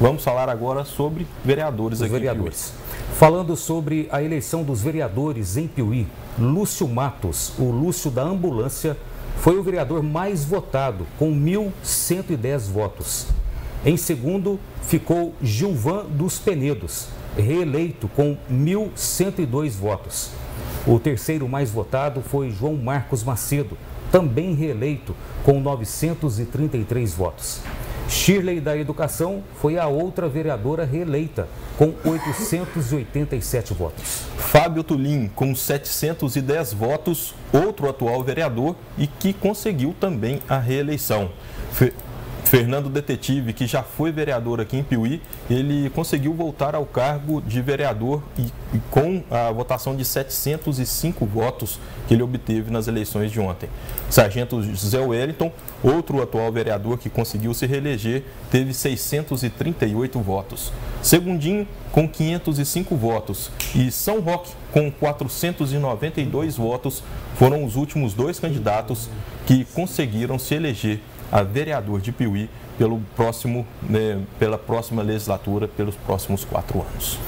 Vamos falar agora sobre vereadores Os aqui vereadores. Falando sobre a eleição dos vereadores em Piuí, Lúcio Matos, o Lúcio da ambulância, foi o vereador mais votado, com 1.110 votos. Em segundo, ficou Gilvan dos Penedos, reeleito com 1.102 votos. O terceiro mais votado foi João Marcos Macedo, também reeleito com 933 votos. Shirley da Educação foi a outra vereadora reeleita, com 887 votos. Fábio Tulim, com 710 votos, outro atual vereador e que conseguiu também a reeleição. Fernando Detetive, que já foi vereador aqui em Piuí, ele conseguiu voltar ao cargo de vereador e, e, com a votação de 705 votos que ele obteve nas eleições de ontem. Sargento José Wellington, outro atual vereador que conseguiu se reeleger, teve 638 votos. Segundinho, com 505 votos. E São Roque, com 492 votos, foram os últimos dois candidatos que conseguiram se eleger a vereador de Piuí pelo próximo, né, pela próxima legislatura, pelos próximos quatro anos.